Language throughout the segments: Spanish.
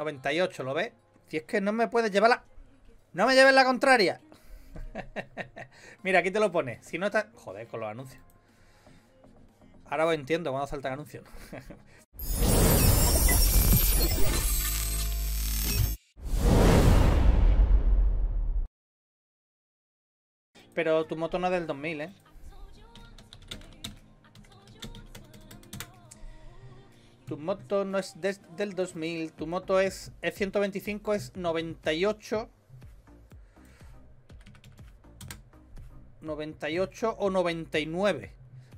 98, ¿lo ves? Si es que no me puedes llevar la... No me lleves la contraria. Mira, aquí te lo pone. Si no está... Joder, con los anuncios. Ahora os entiendo cuando saltan anuncios. Pero tu moto no es del 2000, ¿eh? Tu moto no es del 2000. Tu moto es, es 125, es 98. 98 o 99.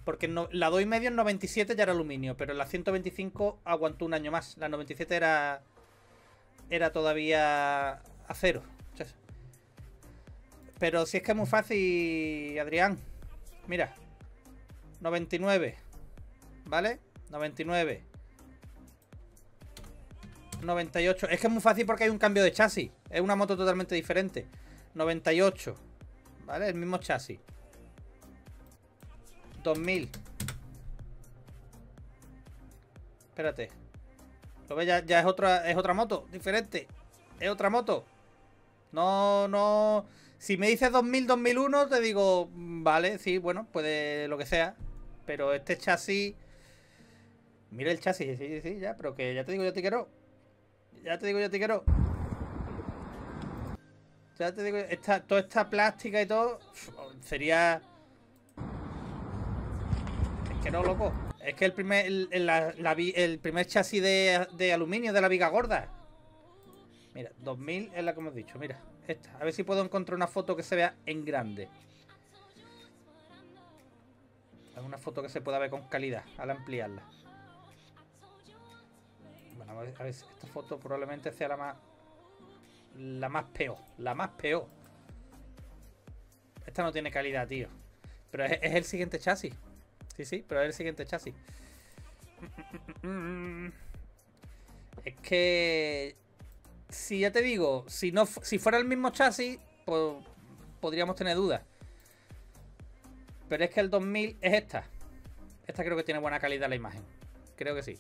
Porque no, la 2,5 medio en 97 ya era aluminio, pero la 125 aguantó un año más. La 97 era era todavía acero. Pero si es que es muy fácil, Adrián. Mira. 99. ¿Vale? 99. 98. Es que es muy fácil porque hay un cambio de chasis. Es una moto totalmente diferente. 98. ¿Vale? El mismo chasis. 2000. Espérate. ¿Lo ves? Ya, ya, es, otra, es otra moto. Diferente. Es otra moto. No, no... Si me dices 2000, 2001, te digo... Vale, sí, bueno, puede lo que sea. Pero este chasis... Mira el chasis, sí, sí, ya. Pero que ya te digo yo te quiero. Ya te digo yo te quiero. Ya te digo, esta, toda esta plástica y todo sería... Es que no, loco. Es que el primer, el, primer chasis de, de, aluminio de la viga gorda. Mira, 2000 es la que hemos dicho. Mira, esta. A ver si puedo encontrar una foto que se vea en grande. Una foto que se pueda ver con calidad al ampliarla. Bueno, a ver, a ver esta foto probablemente sea la más la más peor. La más peor. Esta no tiene calidad, tío. Pero es, el siguiente chasis. Sí, sí, pero es el siguiente chasis. Es que... Si ya te digo, si, no, si fuera el mismo chasis, pues podríamos tener dudas. Pero es que el 2000 es esta. Esta creo que tiene buena calidad la imagen. Creo que sí.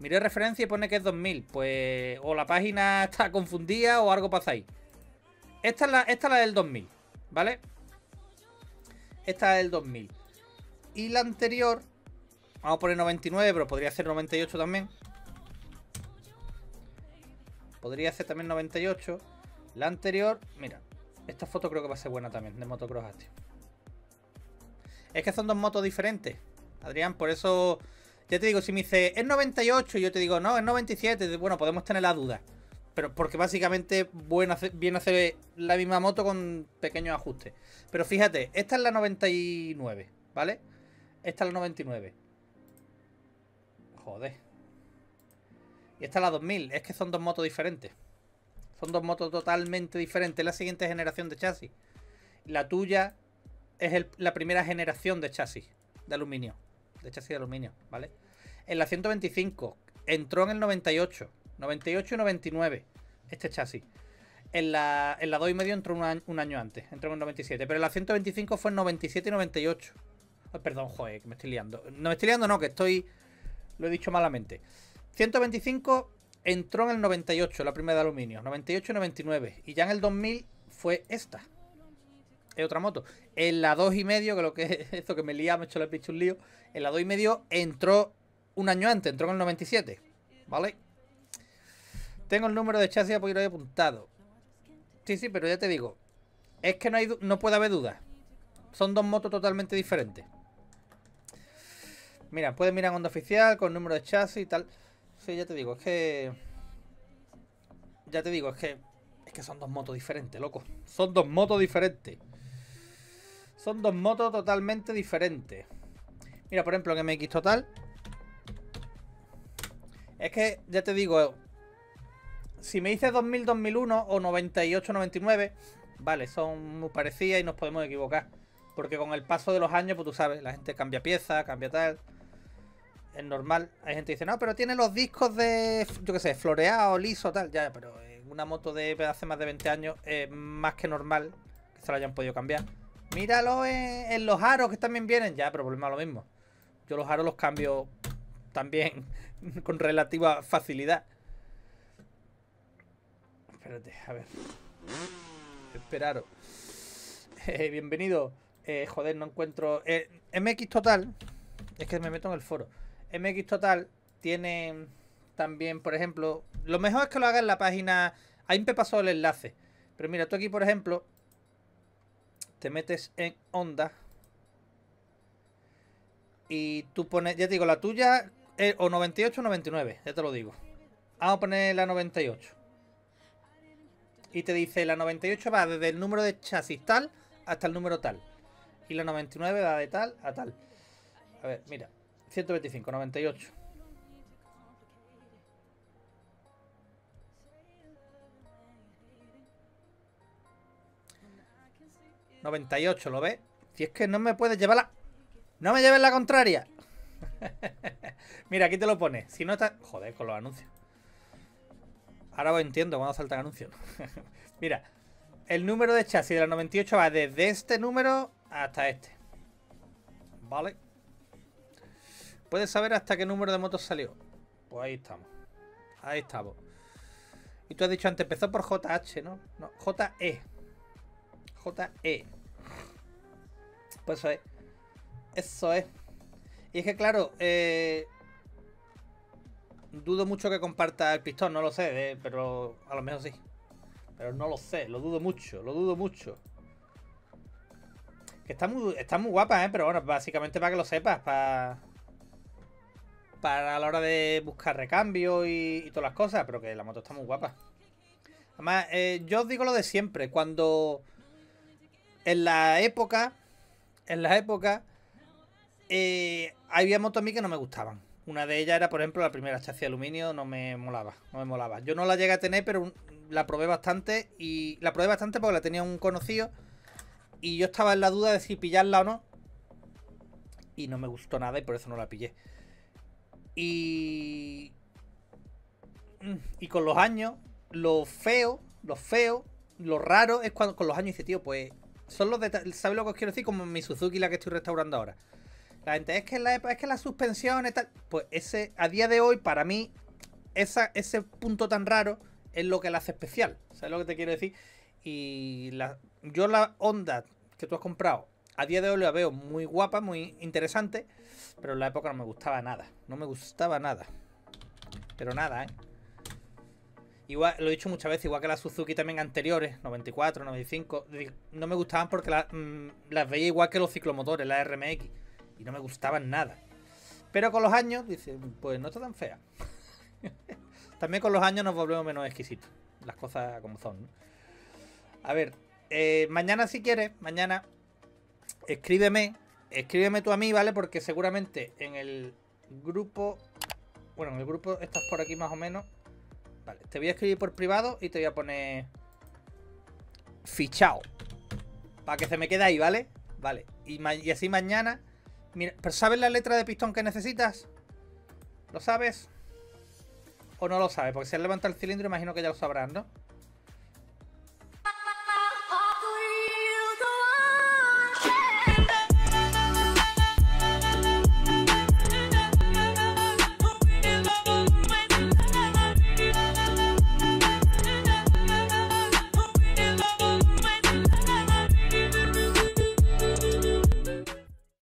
Miré referencia y pone que es 2000. Pues o la página está confundida o algo pasa ahí. Esta es la, esta es la del 2000, ¿vale? Esta es el 2000. Y la anterior, vamos a poner 99, pero podría ser 98 también. Podría ser también 98. La anterior, mira, esta foto creo que va a ser buena también, de motocross. Es que son dos motos diferentes, Adrián, por eso ya te digo, si me dice, es 98, y yo te digo, no, es 97, bueno, podemos tener la duda. Pero porque básicamente viene a hacer la misma moto con pequeños ajustes. Pero fíjate, esta es la 99, ¿vale? Esta es la 99. Joder. Y esta es la 2000. Es que son dos motos diferentes. Son dos motos totalmente diferentes. Es la siguiente generación de chasis. La tuya es la primera generación de chasis de aluminio de chasis de aluminio, ¿vale? En la 125 entró en el 98, 98 y 99 este chasis. En la, en la 2,5 entró un año, antes, entró en el 97, pero en la 125 fue en 97 y 98. perdón, joder, que me estoy liando. No me estoy liando, no, que estoy... Lo he dicho malamente. 125 entró en el 98, la primera de aluminio. 98 y 99. Y ya en el 2000 fue esta es otra moto. En la 2 y medio, que lo que es esto que me lía, me he hecho el picho un lío. En la 2 y medio entró un año antes, entró en el 97. ¿Vale? Tengo el número de chasis apuntado. Sí, sí, pero ya te digo. Es que no, hay, no puede haber duda. Son dos motos totalmente diferentes. Mira, puedes mirar onda oficial con número de chasis y tal. Sí, ya te digo, es que... Ya te digo, es que... Es que son dos motos diferentes, loco. Son dos motos diferentes. Son dos motos totalmente diferentes. Mira, por ejemplo, en MX Total. Es que, ya te digo, si me dices 2000, 2001 o 98, 99, vale, son muy parecidas y nos podemos equivocar. Porque con el paso de los años, pues tú sabes, la gente cambia pieza, cambia tal. Es normal. Hay gente que dice, no, pero tiene los discos de, yo qué sé, floreado, liso, tal. Ya, pero una moto de hace más de 20 años es más que normal que se la hayan podido cambiar. Míralo en, los aros que también vienen. Ya, pero problema lo mismo. Yo los aros los cambio también con relativa facilidad. Espérate, a ver. Esperaros. Eh, bienvenido. Eh, joder, no encuentro. Eh, MX Total. Es que me meto en el foro. MX Total tiene también, por ejemplo. Lo mejor es que lo haga en la página. Ahí me pasó el enlace. Pero mira, tú aquí, por ejemplo. Te metes en onda. Y tú pones. Ya te digo, la tuya. es o 98 o 99. Ya te lo digo. Vamos a poner la 98. Y te dice la 98 va desde el número de chasis tal hasta el número tal. Y la 99 va de tal a tal. A ver, mira. 125, 98. ¿98 lo ves? Si es que no me puedes llevar la... ¡No me lleves la contraria! Mira, aquí te lo pone. Si no está... Joder, con los anuncios. Ahora os entiendo cuando saltan anuncios. Mira, el número de chasis de la 98 va desde este número hasta este. ¿Vale? ¿Puedes saber hasta qué número de motos salió? Pues ahí estamos. Ahí estamos. Y tú has dicho antes, empezó por JH, ¿no? No, JE. JE. Pues eso es. Eso es. Y es que claro, eh, dudo mucho que comparta el pistón, no lo sé, eh, pero a lo mejor sí. Pero no lo sé, lo dudo mucho, lo dudo mucho. Que está muy, está muy guapa, ¿eh? Pero bueno, básicamente para que lo sepas, para... Para la hora de buscar recambio y, todas las cosas, pero que la moto está muy guapa. Además, eh, yo os digo lo de siempre, cuando... En la época... En la época... Eh, había motos a mí que no me gustaban. Una de ellas era, por ejemplo, la primera chasis de aluminio, no me molaba, no me molaba. Yo no la llegué a tener, pero la probé bastante y la probé bastante porque la tenía un conocido y yo estaba en la duda de si pillarla o no. Y no me gustó nada y por eso no la pillé. Y... Y con los años, lo feo, lo feo, lo raro es cuando con los años dice, tío, pues son los detalles. ¿Sabes lo que os quiero decir? Como mi Suzuki, la que estoy restaurando ahora. La gente, es que la, es que la suspensión y tal. Pues ese, a día de hoy, para mí, esa, ese punto tan raro es lo que la hace especial. ¿Sabes lo que te quiero decir? Y la, yo la Honda que tú has comprado, a día de hoy la veo muy guapa, muy interesante, pero en la época no me gustaba nada. No me gustaba nada. Pero nada, ¿eh? Igual, lo he dicho muchas veces, igual que las Suzuki también anteriores, 94, 95, no me gustaban porque mm, las veía igual que los ciclomotores, las RMX, y no me gustaban nada. Pero con los años, dice, pues no está tan fea. también con los años nos volvemos menos exquisitos, las cosas como son. A ver, eh, mañana si quieres, mañana escríbeme, escríbeme tú a mí, ¿vale? Porque seguramente en el grupo, bueno, en el grupo estás por aquí más o menos. Te voy a escribir por privado y te voy a poner fichado. Para que se me quede ahí, ¿vale? Vale, y, así mañana... ¿pero sabes la letra de pistón que necesitas? ¿Lo sabes? ¿O no lo sabes? Porque si has levantado el cilindro imagino que ya lo sabrás, ¿no?